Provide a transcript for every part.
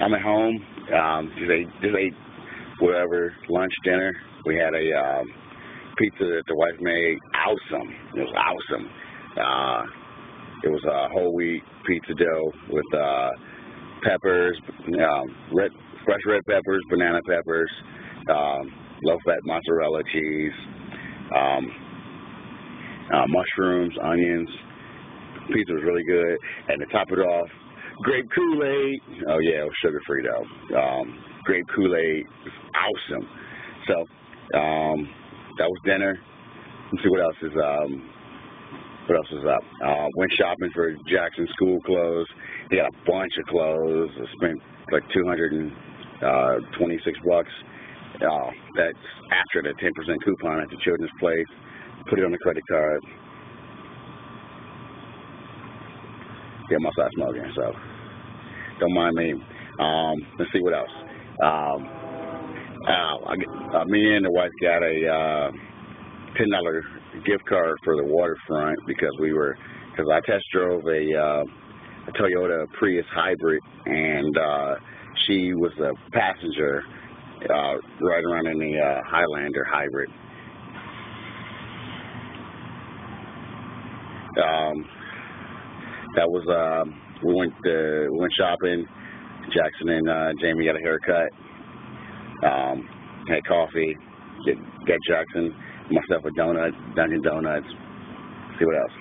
I'm at home. Um, just ate, just ate whatever lunch, dinner. We had a um, pizza that the wife made. Awesome. It was awesome. Uh, it was a whole wheat pizza dough with uh, peppers, um, red, fresh red peppers, banana peppers, um, low-fat mozzarella cheese, um, uh, mushrooms, onions. Pizza was really good. And to top it off, grape Kool-Aid. Oh yeah, it was sugar-free though. Um, grape Kool-Aid, awesome. So um, that was dinner. Let's see what else is um, what else is up. Uh, went shopping for Jackson school clothes. He got a bunch of clothes. I spent like 226 uh, bucks. Uh, that's after the 10% coupon at the children's place. Put it on the credit card. Yeah, my side smoking, so don't mind me. Um, let's see what else. Um, uh, I, uh, me and the wife got a uh, ten dollar gift card for the waterfront because we were because I test drove a, uh, a Toyota Prius hybrid and uh, she was a passenger uh, right around in the uh, Highlander hybrid. Um, that was uh, we went to, we went shopping. Jackson and uh, Jamie got a haircut. Um, had coffee. Get, get Jackson myself a donut, Dunkin' Donuts. See what else?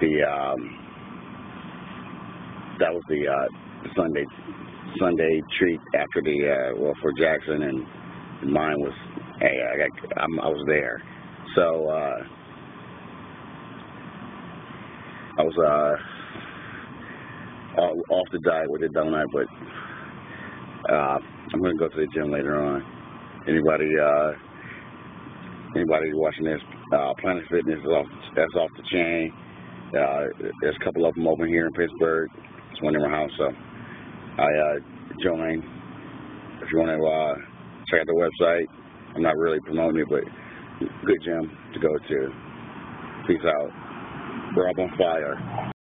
The um, that was the uh, Sunday Sunday treat after the uh, well for Jackson and mine was hey I got I'm, I was there, so uh, I was uh, off the diet with the donut, but uh, I'm gonna go to the gym later on. Anybody uh, anybody watching this, uh, Planet Fitness is off, that's off the chain. Uh, there's a couple of them over here in Pittsburgh. It's one in my house, so I uh, joined. If you want to uh, check out the website, I'm not really promoting it, but good gym to go to. Peace out. On fire.